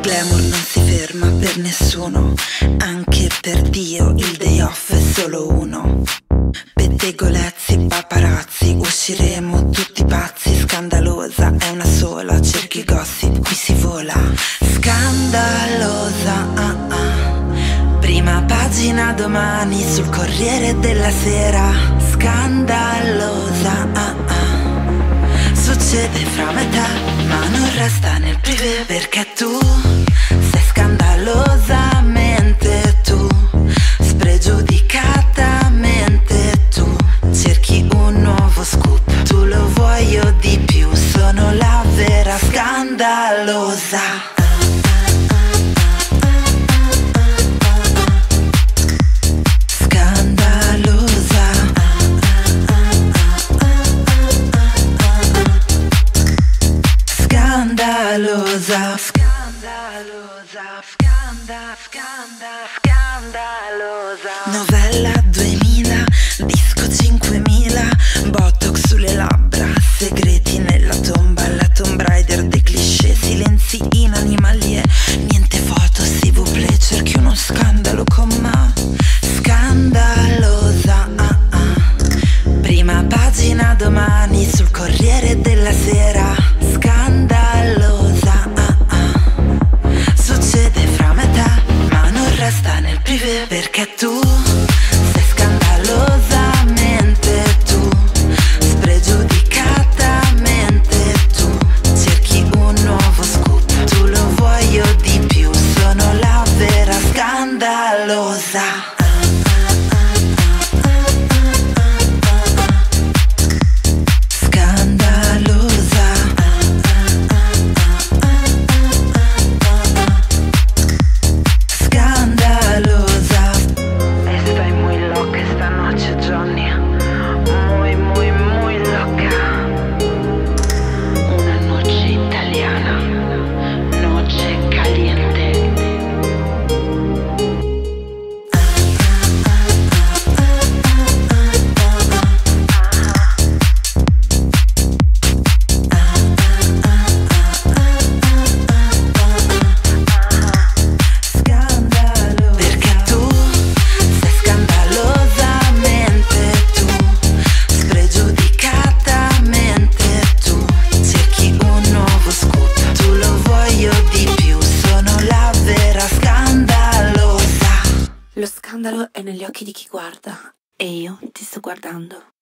glamour non si ferma per nessuno, anche per Dio il day off è solo uno. Pettegolezzi, paparazzi, usciremo tutti pazzi, scandalosa è una sola, cerchi gossip, qui si vola. Scandalosa, ah ah. Prima pagina domani sul Corriere della Sera. Scandalosa, ah ah. Succede fra me resta nel privé perché tu sei scandalosamente Scandalosa, scandalosa, scanda, scanda, scandalosa. Novella 2000, disco 5000, botox sulle labbra, segreti nella tomba, la Tomb Raider dei cliché, silenzi in animalie, niente foto, si plaît, cerchi uno scandalo con me. Scandalosa, ah ah. Prima pagina domani sul Corriere della Sera. Privé perché tu scandalo è negli occhi di chi guarda e io ti sto guardando.